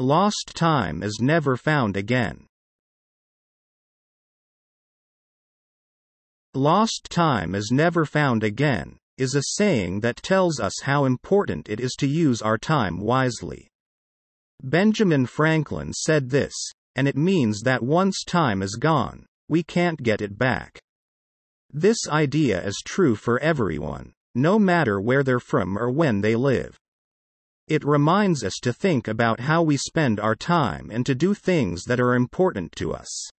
Lost time is never found again. Lost time is never found again, is a saying that tells us how important it is to use our time wisely. Benjamin Franklin said this, and it means that once time is gone, we can't get it back. This idea is true for everyone, no matter where they're from or when they live. It reminds us to think about how we spend our time and to do things that are important to us.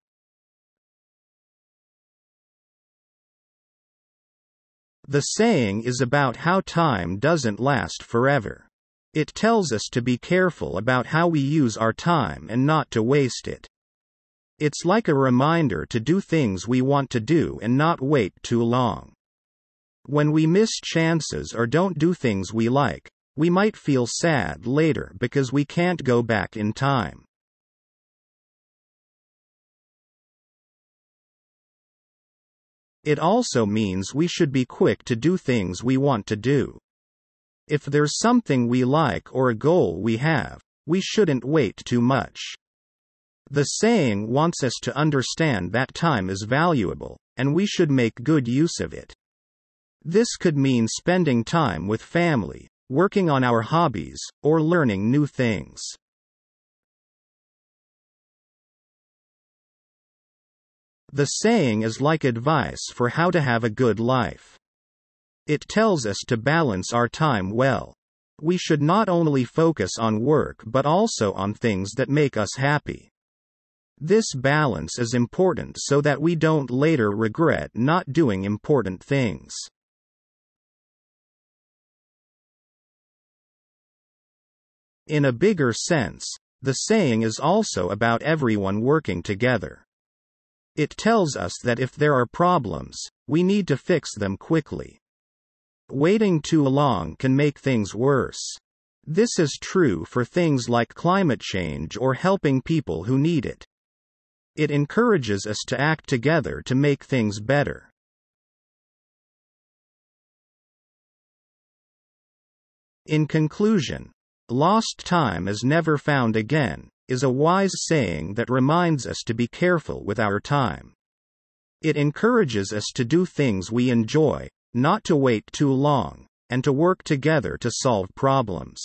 The saying is about how time doesn't last forever. It tells us to be careful about how we use our time and not to waste it. It's like a reminder to do things we want to do and not wait too long. When we miss chances or don't do things we like, we might feel sad later because we can't go back in time. It also means we should be quick to do things we want to do. If there's something we like or a goal we have, we shouldn't wait too much. The saying wants us to understand that time is valuable, and we should make good use of it. This could mean spending time with family, working on our hobbies, or learning new things. The saying is like advice for how to have a good life. It tells us to balance our time well. We should not only focus on work but also on things that make us happy. This balance is important so that we don't later regret not doing important things. In a bigger sense, the saying is also about everyone working together. It tells us that if there are problems, we need to fix them quickly. Waiting too long can make things worse. This is true for things like climate change or helping people who need it. It encourages us to act together to make things better. In conclusion, lost time is never found again, is a wise saying that reminds us to be careful with our time. It encourages us to do things we enjoy, not to wait too long, and to work together to solve problems.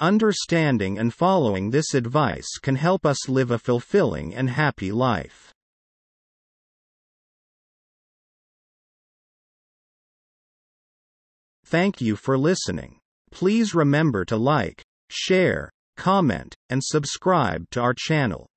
Understanding and following this advice can help us live a fulfilling and happy life. Thank you for listening. Please remember to like, share, comment, and subscribe to our channel.